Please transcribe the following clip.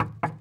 Thank you